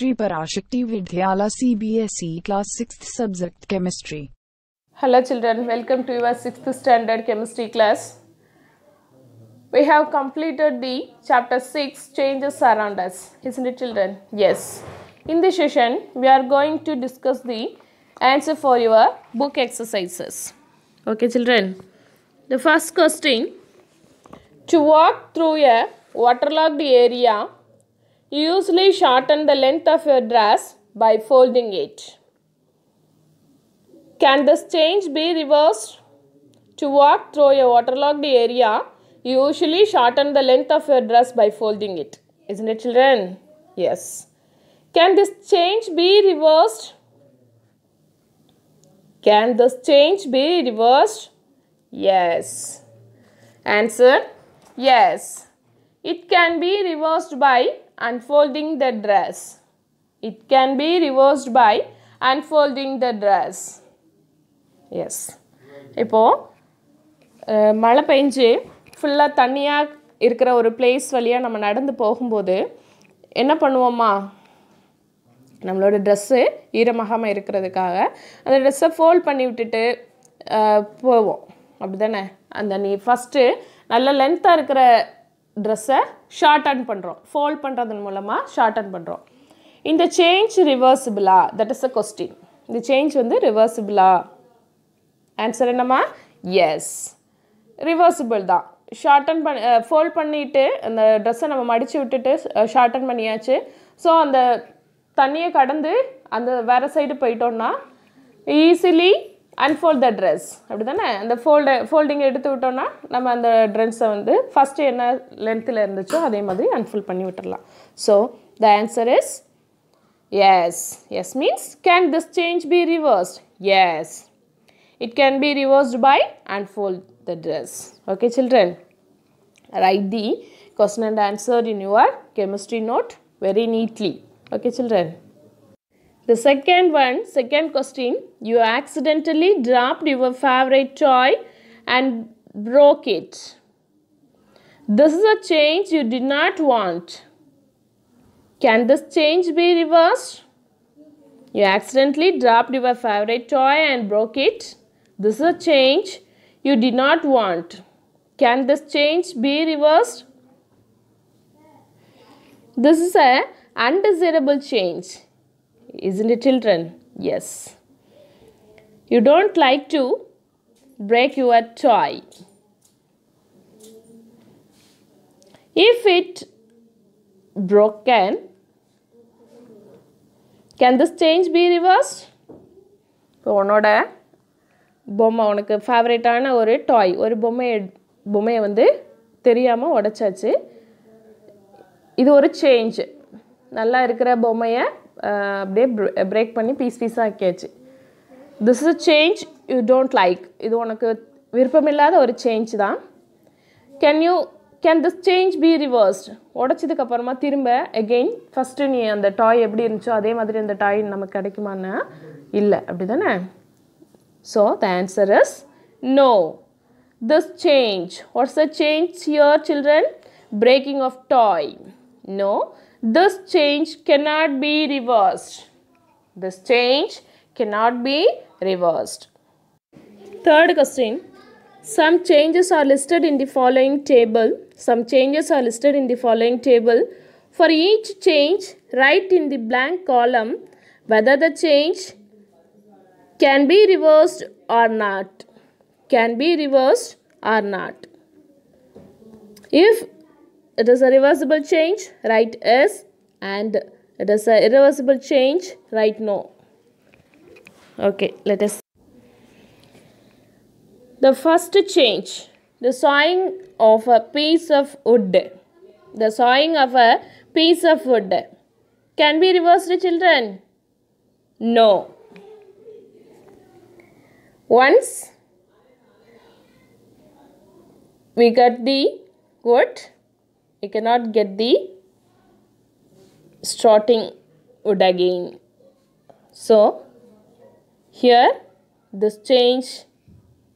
Sri Parasakthi Vidyalaya CBSE Class 6th Subject Chemistry. Hello children, welcome to your 6th standard chemistry class. We have completed the chapter 6 changes around us, isn't it children? Yes. In this session, we are going to discuss the answer for your book exercises. Okay children. The first question, to walk through a waterlogged area, usually shorten the length of your dress by folding it. Can this change be reversed? To walk through a waterlogged area, you usually shorten the length of your dress by folding it. Isn't it, children? Yes. Can this change be reversed? Can this change be reversed? Yes. Answer Yes. It can be reversed by unfolding the dress. It can be reversed by unfolding the dress. Yes இப்போது மழை பெஞ்சு ஃபுல்லாக தண்ணியாக இருக்கிற ஒரு place வழியாக நம்ம நடந்து போகும்போது என்ன பண்ணுவோமா நம்மளோட ட்ரெஸ்ஸு ஈரமாகாமல் இருக்கிறதுக்காக அந்த ட்ரெஸ்ஸை ஃபோல்ட் பண்ணி விட்டுட்டு போவோம் அப்படி தானே அந்த நீ ஃபஸ்ட்டு நல்ல லென்த்தாக இருக்கிற ட்ரெஸ்ஸை ஷார்டன் பண்ணுறோம் ஃபோல்ட் பண்ணுறதன் மூலமாக ஷார்டன் பண்ணுறோம் இந்த சேஞ்ச் ரிவர்சிபிளா தட் இஸ் அ கொஸ்டின் இந்த சேஞ்ச் வந்து ரிவர்சிபிளா ஆன்சர் என்னம்மா? எஸ் ரிவர்சிபிள் தான். ஷார்டன் பண்ண ஃபோல்ட் பண்ணிவிட்டு அந்த ட்ரெஸ்ஸை நம்ம மடித்து விட்டுட்டு ஷார்டன் பண்ணியாச்சு. ஸோ அந்த தண்ணியை கடந்து அந்த வேறு சைடு போயிட்டோம்னா ஈஸிலி அன்ஃபோல்ட் த ட்ரெஸ் அப்படி தானே அந்த ஃபோல்டு ஃபோல்டிங் எடுத்து விட்டோம்னா நம்ம அந்த ட்ரெஸ்ஸை வந்து ஃபஸ்ட்டு என்ன லென்த்தில் இருந்துச்சோ அதே மாதிரி அன்ஃபோல்ட் பண்ணி விட்டுடலாம் so the answer is yes yes means can this change be reversed yes it can be reversed by unfold the dress. Okay children? Write the question and answer in your chemistry note very neatly. Okay children? The second one second question you accidentally dropped your favorite toy and broke it this is a change you did not want can this change be reversed you accidentally dropped your favorite toy and broke it. This is a change you did not want. Can this change be reversed? This is a undesirable change. Isn't it children? Yes. You don't like to break your toy. If it broken, can this change be reversed இப்போ உன்னோட பொம்மை உனக்கு ஃபேவரேட்டான ஒரு டாய் ஒரு பொம்மையை பொம்மையை வந்து தெரியாமல் உடச்சாச்சு இது ஒரு சேஞ்ச் நல்லா இருக்கிற பொம்மையை அப்படியே பிரேக் பண்ணி பீஸ் பீஸாக ஆக்கியாச்சு. This is change you don't like இது உனக்கு விருப்பமில்லாத ஒரு சேஞ்ச் தான். Can you can this change be reversed உடச்சதுக்கப்புறமா திரும்ப எகெயின் ஃபஸ்ட்டு நீ அந்த டாய் எப்படி இருந்துச்சோ அதே மாதிரி அந்த டாய் நமக்கு கிடைக்குமான்னா? இல்லை. அப்படி தானே so the answer is no this change what's a change your children breaking of toy no This change cannot be reversed. This change cannot be reversed. Third question. Some changes are listed in the following table. Some changes are listed in the following table. For each change, write in the blank column whether the change can be reversed or not. Can be reversed or not. If it is a reversible change, write yes, and it is a irreversible change, write no. Okay, let us the first change, the sawing of a piece of wood. The sawing of a piece of wood can be reversed, children. No. Once we got the wood, we cannot get the starting wood again. So, here this change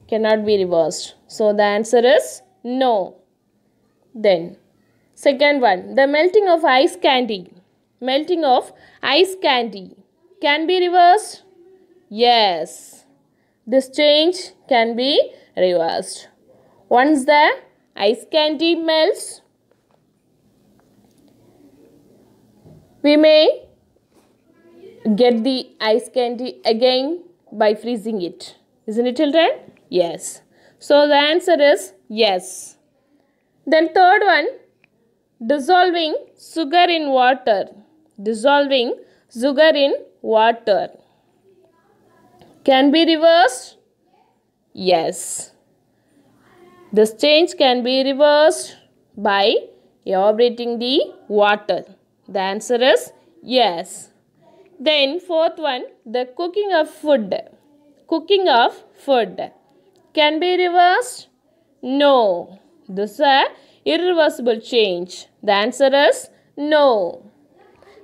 cannot be reversed. So the answer is no. Then, second one, the melting of ice candy melting of ice candy can be reversed? Yes. This change can be reversed. Once the ice candy melts, we may get the ice candy again by freezing it. Isn't it, children? Yes. So the answer is yes. Then third one, dissolving sugar in water. Dissolving sugar in water. Can be reversed? Yes. This change can be reversed by evaporating the water. The answer is yes. Then fourth one, the cooking of food. Cooking of food can be reversed? No. This is irreversible change. The answer is no.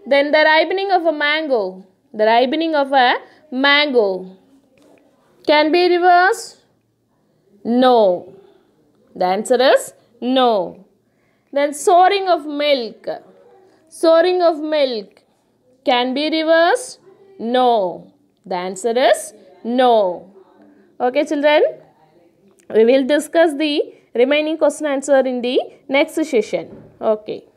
Then the ripening of a mango. The ripening of a mango can be reversed? No. The answer is no. Then soaring of milk. Soaring of milk can be reversed? No. The answer is no. Okay, children? We will discuss the remaining question answer in the next session. Okay.